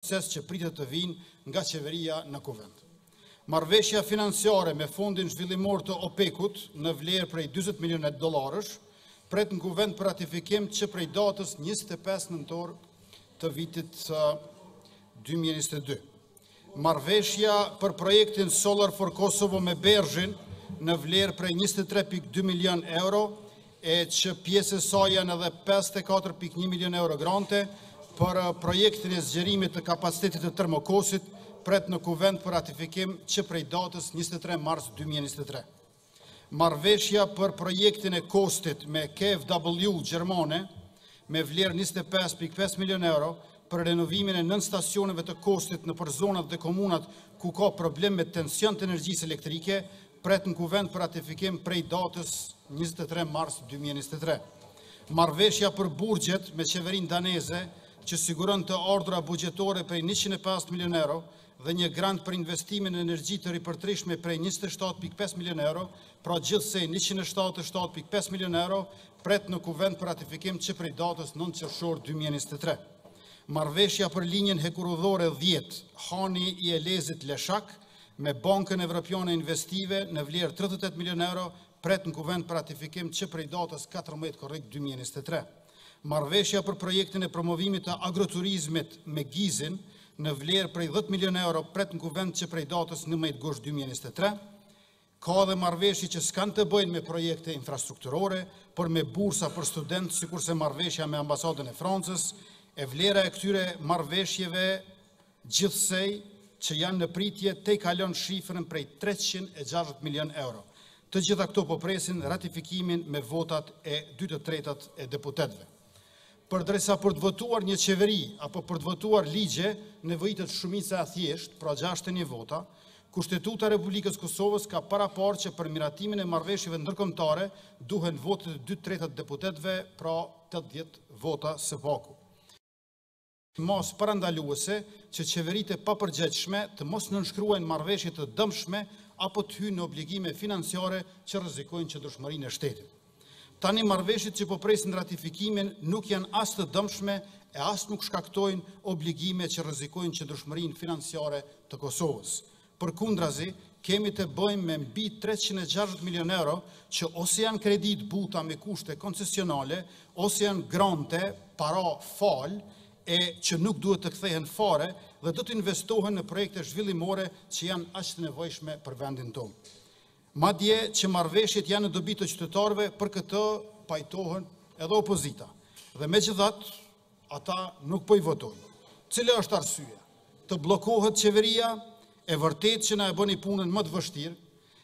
proces që pritet të vijnë nga qeveria në Kuvend. Marrëveshja financiare me Fondin Zhvillimor të OPEC-ut në vlerë prej dyzet milion dollarësh pret në Kuvend për ratifikim që prej datës njëzet e pesë nëntor të vitit dy mijë e njëzet e dy. Marrëveshja për projektin Solar for Kosovo me BERZH-in në vlerë prej njëzet e tre pikë dy milion euro e që pjesë e saj janë edhe 54 pikë 1 milion euro grante për projektin e zgjerimit të kapacitetit të Termokosit pret në kuvend për ratifikim që prej datës 23 mars 2023. Marrëveshja për projektin e KOSTT-it me KfW gjermane me vlerë 25.5 milion euro për renovimin e nënstacioneve të KOSTT-it nëpër zonat dhe komunat ku ka problem me tension të energjisë elektrike pret në Kuvend për ratifikim prej datës 23 mars 2023. Marrëveshja për burgjet me qeverinë daneze që siguron të ardhura buxhetore prej 150 milion euro dhe një grant për investime në energji të ripërtëritshme prej 27.5 milion euro, pra gjithsej 177.5 milion euro, pret në kuvend për ratifikim që prej datës 9 qershor 2023. Marrëveshja për linjën hekurudhore 10, Hani i Elezit Leshak, me Bankën Evropiane Investive në vlerë 38 milion euro pret në Kuvend për ratifikim që prej datës 14 korrik 2023. Marrëveshja për projektin e promovimit të agroturizmit me GIZ-in në vlerë prej 10 milion euro pret në Kuvend që prej datës 19 gusht 2023. Ka edhe marrëveshje që s'kanë të bëjnë me projekte infrastrukturore, por me bursa për studentë, sikurse marrëveshja me Ambasadën e Francës, e vlera e këtyre marrëveshjeve gjithsej që janë në pritje tejkalon shifrën prej 360 milion euro. Të gjitha këto po presin ratifikimin me votat e dy të tretat e deputetëve. Përderisa për të votuar një qeveri apo për të votuar ligje nevojitet shumica e thjeshtë, pra gjashtëdhjetë e një vota, Kushtetuta e Republikës Kosovës ka paraparë që për miratimin e marrëveshjeve ndërkombëtare duhen votat e dy të tretat e deputetëve, pra tetëdhjetë vota së paku. masë parandaluese që qeveritë e papërgjegjshme të mos nënshkruajnë marrëveshje të dëmshme apo të hyjnë në obligime financiare që rrezikojnë qëndrueshmërinë e shtetit. Tani marrëveshjet që po presin ratifikimin nuk janë as të dëmshme e as nuk shkaktojnë obligime që rrezikojnë qëndrueshmërinë financiare të Kosovës, Përkundrazi, kemi të bëjmë me mbi treqind e gjashtëdhjetë milion euro që ose janë kredi të buta me kushte koncesionale, ose janë grante, para falë, e që nuk duhet të kthehen fare dhe do të investohen në projekte zhvillimore që janë aq të nevojshme për vendin tonë. Madje që marrëveshjet janë në dobi të qytetarëve, për këtë pajtohen edhe opozita. Dhe megjithatë, Ata nuk po i votojnë. Cila është arsyeja? Të bllokohet qeveria? E vërtetë që na e bëni punën më të vështirë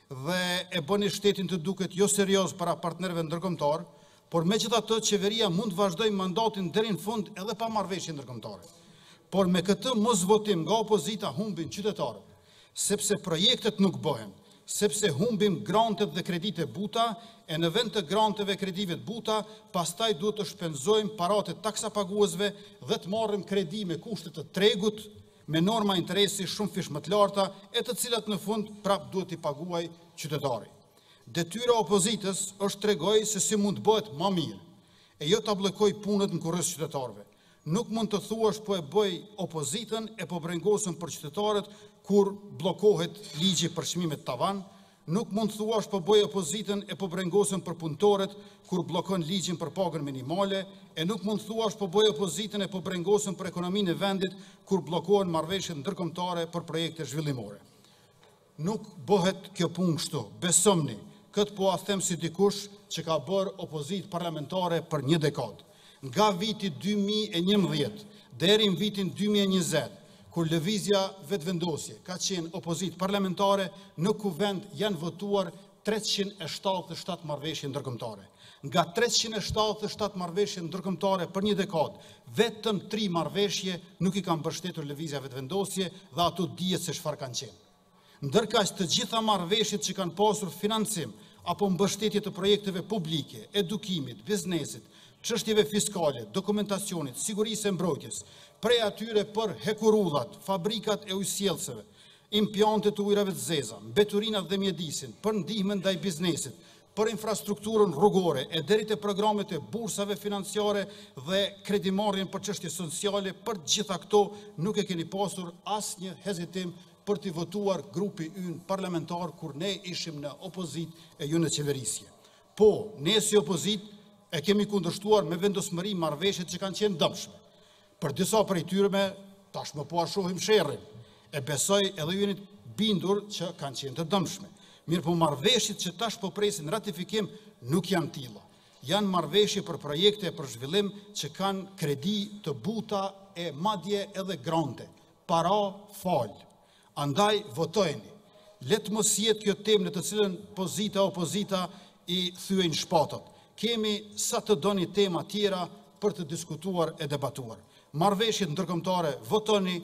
dhe e bëni shtetin të duket jo serioz para partnerëve ndërkombëtarë, por megjithatë qeveria mund të vazhdojë mandatin deri në fund edhe pa marrëveshje ndërkombëtare. Por me këtë mosvotim nga opozita humbin qytetarët. Sepse projektet nuk bëhen, sepse humbim grantet dhe kreditë e buta, e në vend të granteve e kredive të buta, pastaj duhet të shpenzojmë paratë e taksapaguesve dhe të marrim kredi me kushte të tregut, me norma interesi shumëfish më të larta, e të cilat në fund prapë duhet t'i paguajë qytetari. Detyra e opozitës është tregojë se si mund të bëhet ma mirë, e jo ta bllokojë punët në kurriz qytetarëve. Nuk mund të thuash po e bëj opozitën e po brengosem për qytetarët kur bllokohet ligji për çmimet tavan, nuk mund të thuash po bëj opozitën e po brengosem për punëtorët kur bllokon ligjin për pagën minimale, e nuk mund të thuash po bëj opozitën e po brengosem për ekonominë e vendit kur bllokohen marrëveshjet ndërkombëtare për projekte zhvillimore. Nuk bëhet kjo punë kështu, besomni, këtë po ua them si dikush që ka bërë opozitë parlamentare për një dekadë. Nga viti 2011 deri në vitin 2020, kur Lëvizja Vetëvendosje ka qenë opozitë parlamentare, në kuvend janë votuar treqind e shtatëdhjetë e shtatë marrëveshje ndërkombëtare. Nga treqind e shtatëdhjetë e shtatë marrëveshje ndërkombëtare për një dekadë, vetëm tri marrëveshje nuk i ka mbështetur Lëvizja Vetëvendosje dhe ato dihet se çfarë kanë qenë. Ndërkaq, të gjitha marrëveshjet që kanë pasur financim apo mbështetje të projekteve publike, edukimit, biznesit, çështjeve fiskale, dokumentacionit, sigurisë e mbrojtjes, prej atyre për hekurudhat, fabrikat e ujësjellëseve, impiantet e ujërave të zeza, mbeturinat dhe mjedisin, për ndihmën ndaj biznesit, për infrastrukturën rrugore e deri te programet e bursave financiare dhe kredimarrjen për çështje sociale, për të gjitha këto nuk e keni pasur asnjë hezitim për t'i votuar grupi ynë parlamentar kur ne ishim në opozitë e ju në qeverisje. Po, ne si opozitë e kemi kundërshtuar me vendosmëri marrëveshjet që kanë qenë dëmshme. Për disa prej tyre, tashmë po ua shohim sherrin, e besoj edhe ju jeni bindur që kanë qenë të dëmshme. Mirëpo marrëveshjet që tash po presin ratifikim nuk janë të tilla. Janë marrëveshje për projekte e për zhvillim që kanë kredi të buta e madje edhe grante. Para falas. Andaj votojeni. Le të mos jetë kjo temë në të cilën pozita e opozita i thyejnë shpatat. Kemi sa të doni tema tjera për të diskutuar e debatuar. Marrëveshjet ndërkombëtare votoni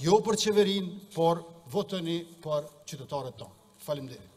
jo për qeverinë, por votoni për qytetarët tonë. Faleminderit.